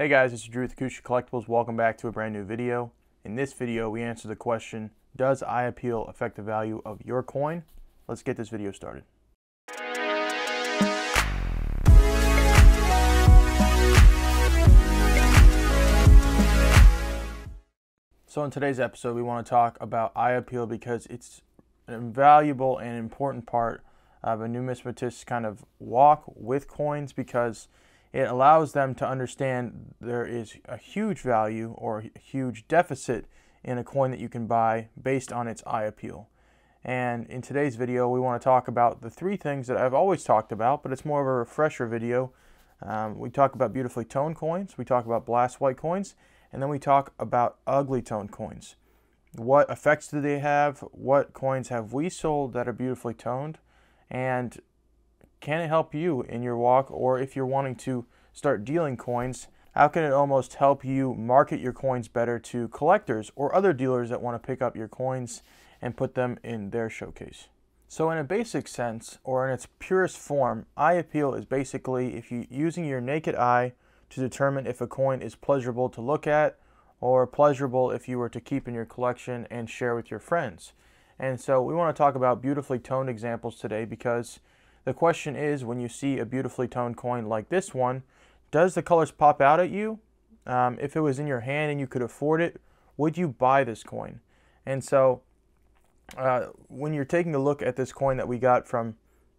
Hey guys, it's Drew with Acousha Collectibles. Welcome back to a brand new video. In this video, we answer the question, does eye appeal affect the value of your coin? Let's get this video started. So in today's episode, we want to talk about eye appeal because it's an invaluable and important part of a numismatist's kind of walk with coins because it allows them to understand there is a huge value or a huge deficit in a coin that you can buy based on its eye appeal. And in today's video, we want to talk about the three things that I've always talked about, but it's more of a refresher video. Um, we talk about beautifully toned coins, we talk about blast white coins, and then we talk about ugly toned coins. What effects do they have? What coins have we sold that are beautifully toned? And can it help you in your walk or if you're wanting to start dealing coins? How can it almost help you market your coins better to collectors or other dealers that want to pick up your coins and put them in their showcase? So in a basic sense, or in its purest form, eye appeal is basically if you using your naked eye to determine if a coin is pleasurable to look at or pleasurable if you were to keep in your collection and share with your friends. And so we want to talk about beautifully toned examples today because the question is when you see a beautifully toned coin like this one, does the colors pop out at you? Um, if it was in your hand and you could afford it, would you buy this coin? And so uh, when you're taking a look at this coin that we got from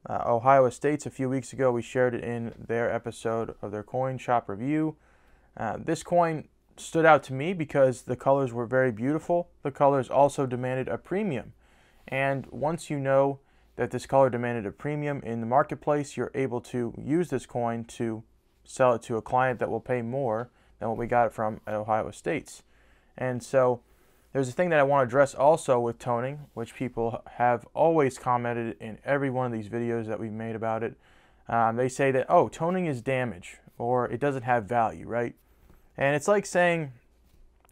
uh, Ohio Estates a few weeks ago, we shared it in their episode of their coin shop review. Uh, this coin stood out to me because the colors were very beautiful. The colors also demanded a premium. And once you know that this color demanded a premium in the marketplace, you're able to use this coin to sell it to a client that will pay more than what we got it from at Ohio Estates. And so there's a thing that I want to address also with toning, which people have always commented in every one of these videos that we've made about it. Um, they say that, oh, toning is damage or it doesn't have value, right? And it's like saying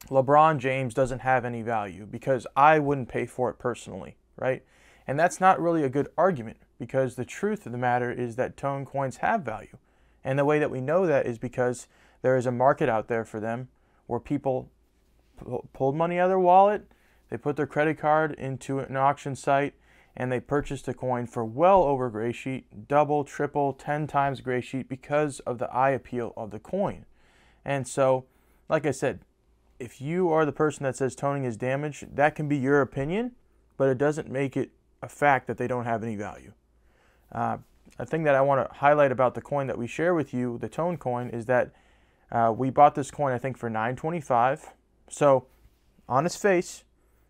LeBron James doesn't have any value because I wouldn't pay for it personally, right? And that's not really a good argument because the truth of the matter is that tone coins have value. And the way that we know that is because there is a market out there for them where people pulled money out of their wallet, they put their credit card into an auction site, and they purchased a coin for well over gray sheet, double, triple, 10 times gray sheet because of the eye appeal of the coin. And so, like I said, if you are the person that says toning is damaged, that can be your opinion, but it doesn't make it a fact that they don't have any value. Uh, a thing that I want to highlight about the coin that we share with you, the tone coin, is that uh, we bought this coin I think for 925. So on its face,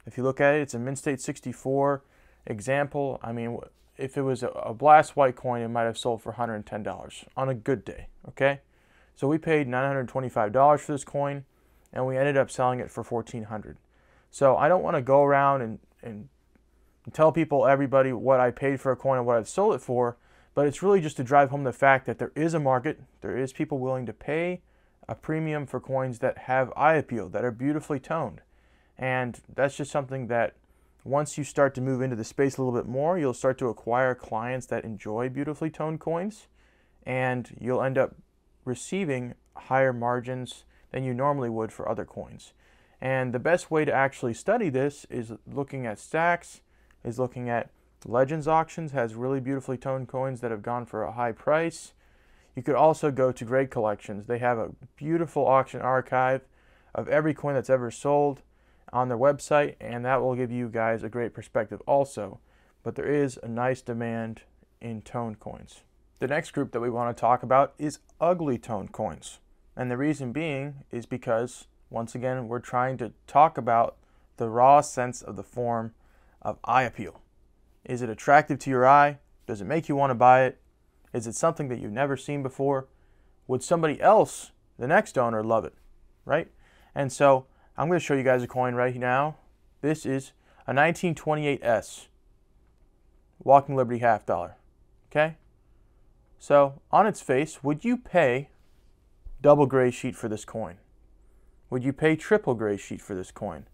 if you look at it, it's a Mint State 64 example. I mean, if it was a, blast white coin, it might have sold for $110 on a good day. Okay, so we paid $925 for this coin, and we ended up selling it for 1,400. So I don't want to go around and, and tell people, everybody, what I paid for a coin and what I've sold it for, but it's really just to drive home the fact that there is a market, there is people willing to pay a premium for coins that have eye appeal, that are beautifully toned. And that's just something that once you start to move into the space a little bit more, you'll start to acquire clients that enjoy beautifully toned coins, and you'll end up receiving higher margins than you normally would for other coins. And the best way to actually study this is looking at stacks, is looking at Legends Auctions, has really beautifully toned coins that have gone for a high price. You could also go to Great Collections. They have a beautiful auction archive of every coin that's ever sold on their website, and that will give you guys a great perspective also. But there is a nice demand in toned coins. The next group that we want to talk about is ugly toned coins. And the reason being is because, once again, we're trying to talk about the raw sense of the form of eye appeal. Is it attractive to your eye? Does it make you want to buy it? Is it something that you've never seen before? Would somebody else, the next owner, love it? Right? And so I'm going to show you guys a coin right now. This is a 1928S Walking Liberty half dollar. Okay? So on its face, would you pay double gray sheet for this coin? Would you pay triple gray sheet for this coin?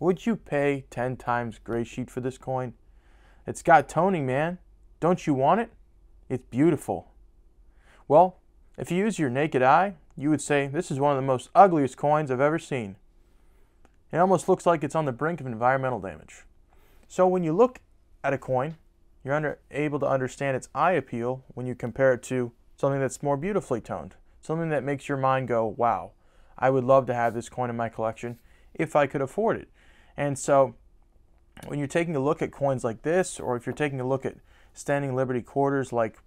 Would you pay 10 times gray sheet for this coin? It's got toning, man. Don't you want it? It's beautiful. Well, if you use your naked eye, you would say, This is one of the most ugliest coins I've ever seen. It almost looks like it's on the brink of environmental damage. So when you look at a coin, you're under, able to understand its eye appeal when you compare it to something that's more beautifully toned, something that makes your mind go, wow, I would love to have this coin in my collection if I could afford it. And so when you're taking a look at coins like this, or if you're taking a look at standing Liberty quarters like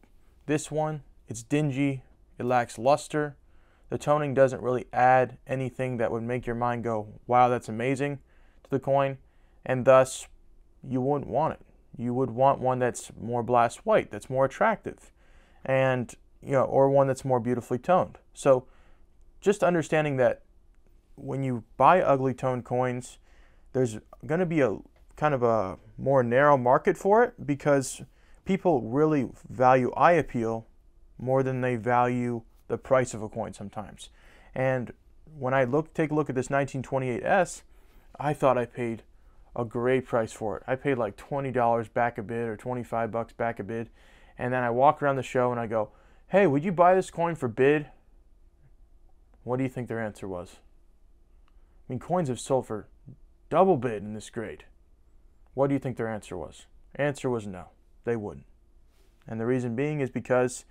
this one, it's dingy, it lacks luster, the toning doesn't really add anything that would make your mind go, wow, that's amazing to the coin, and thus you wouldn't want it. You would want one that's more blast white, that's more attractive, and you know, or one that's more beautifully toned. So just understanding that when you buy ugly toned coins, there's going to be a kind of a more narrow market for it because people really value eye appeal more than they value the price of a coin sometimes. And when I look take a look at this 1928S, I thought I paid a great price for it. I paid like $20 back a bid or 25 bucks back a bid. And then I walk around the show and I go, "Hey, would you buy this coin for bid?" What do you think their answer was? I mean, coins have sold for double bid in this grade. What do you think their answer was? Answer was no. They wouldn't. And the reason being is because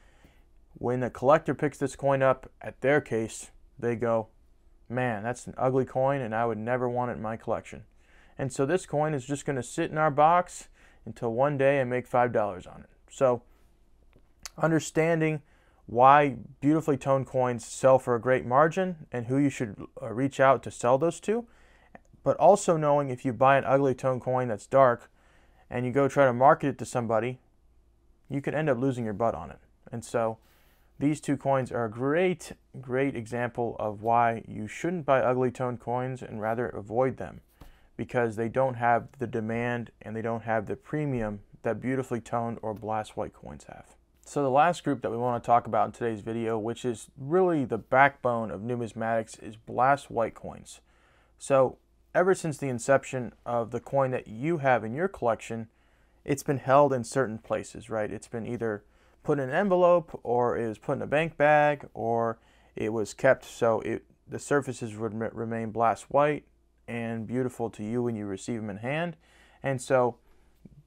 when the collector picks this coin up, at their case, they go, man, that's an ugly coin and I would never want it in my collection. And so this coin is just going to sit in our box until one day I make $5 on it. So understanding why beautifully toned coins sell for a great margin and who you should uh, reach out to sell those to, but also knowing if you buy an ugly tone coin that's dark and you go try to market it to somebody, you could end up losing your butt on it. And so these two coins are a great, great example of why you shouldn't buy ugly tone coins and rather avoid them because they don't have the demand and they don't have the premium that beautifully toned or blast white coins have. So the last group that we want to talk about in today's video, which is really the backbone of numismatics, is blast white coins. So ever since the inception of the coin that you have in your collection, it's been held in certain places, right? It's been either put in an envelope or it was put in a bank bag or it was kept so it the surfaces would remain blast white and beautiful to you when you receive them in hand. And so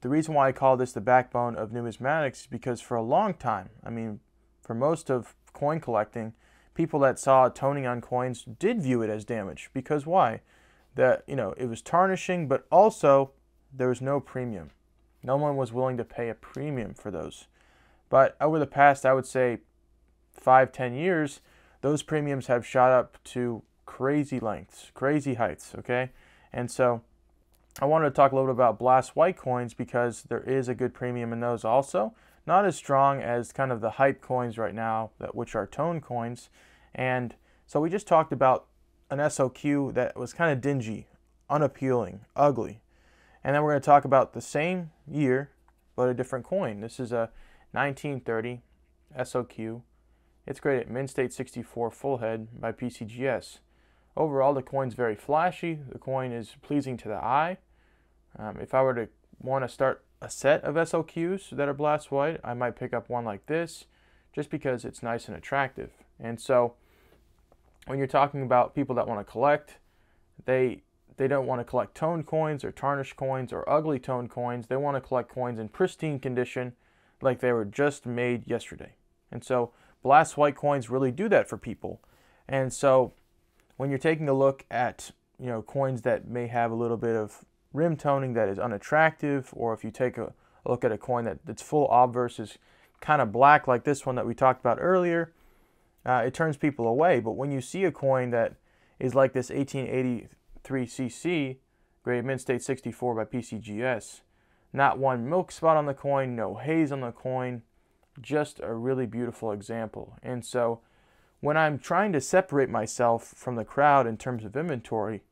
the reason why I call this the backbone of numismatics is because for a long time, I mean, for most of coin collecting, people that saw toning on coins did view it as damage. Because why? That, you know, it was tarnishing, but also there was no premium. No one was willing to pay a premium for those. But over the past, I would say, five, ten years, those premiums have shot up to crazy lengths, crazy heights, okay? And so I wanted to talk a little bit about Blast White coins because there is a good premium in those also. Not as strong as kind of the hype coins right now, that which are tone coins. And so we just talked about an SOQ that was kind of dingy, unappealing, ugly. And then we're going to talk about the same year, but a different coin. This is a 1930 SOQ. It's graded Mint State 64 full head by PCGS. Overall, the coin's very flashy. The coin is pleasing to the eye. Um, if I were to want to start a set of SOQs that are blast white, I might pick up one like this just because it's nice and attractive. And so when you're talking about people that want to collect, they they don't want to collect toned coins or tarnished coins or ugly toned coins. They want to collect coins in pristine condition like they were just made yesterday. And so blast white coins really do that for people. And so when you're taking a look at, you know, coins that may have a little bit of rim toning that is unattractive, or if you take a, a look at a coin that, that's full obverse is kind of black like this one that we talked about earlier, uh, it turns people away. But when you see a coin that is like this 1883cc, graded Mint State 64 by PCGS, not one milk spot on the coin, no haze on the coin, just a really beautiful example. And so when I'm trying to separate myself from the crowd in terms of inventory,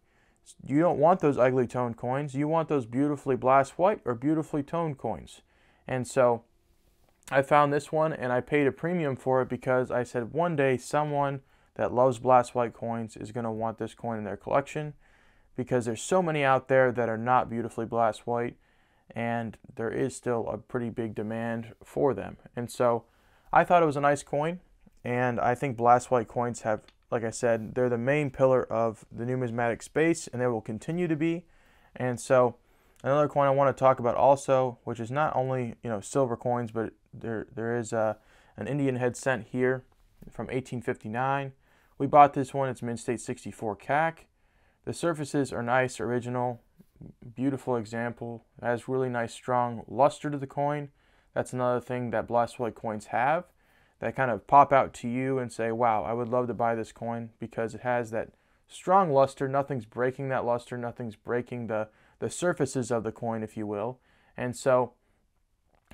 you don't want those ugly toned coins. You want those beautifully blast white or beautifully toned coins. And so I found this one and I paid a premium for it because I said one day someone that loves blast white coins is going to want this coin in their collection because there's so many out there that are not beautifully blast white and there is still a pretty big demand for them. And so I thought it was a nice coin. And I think Blast White coins have, like I said, they're the main pillar of the numismatic space, and they will continue to be. And so, another coin I want to talk about also, which is not only you know silver coins, but there there is a, an Indian head cent here from 1859. We bought this one. It's Mint State 64 CAC. The surfaces are nice, original, beautiful example. It has really nice, strong luster to the coin. That's another thing that Blast White coins have that kind of pop out to you and say, wow, I would love to buy this coin because it has that strong luster. Nothing's breaking that luster. Nothing's breaking the, the surfaces of the coin, if you will. And so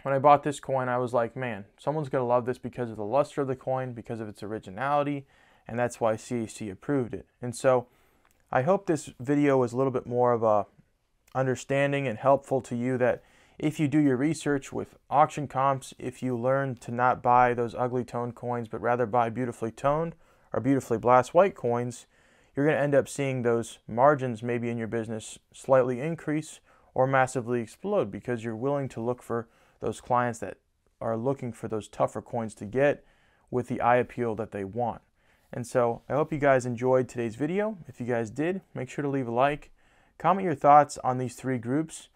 when I bought this coin, I was like, man, someone's going to love this because of the luster of the coin, because of its originality, and that's why CAC approved it. And so I hope this video was a little bit more of a understanding and helpful to you that if you do your research with auction comps, if you learn to not buy those ugly toned coins, but rather buy beautifully toned or beautifully blast white coins, you're going to end up seeing those margins maybe in your business slightly increase or massively explode because you're willing to look for those clients that are looking for those tougher coins to get with the eye appeal that they want. And so I hope you guys enjoyed today's video. If you guys did, make sure to leave a like. Comment your thoughts on these three groups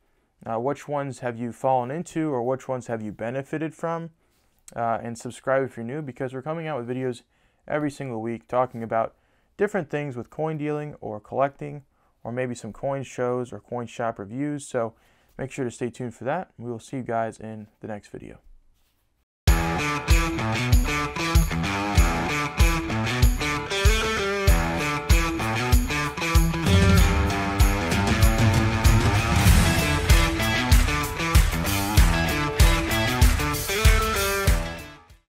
uh, which ones have you fallen into or which ones have you benefited from? Uh, and subscribe if you're new because we're coming out with videos every single week talking about different things with coin dealing or collecting, or maybe some coin shows or coin shop reviews. So make sure to stay tuned for that. We will see you guys in the next video.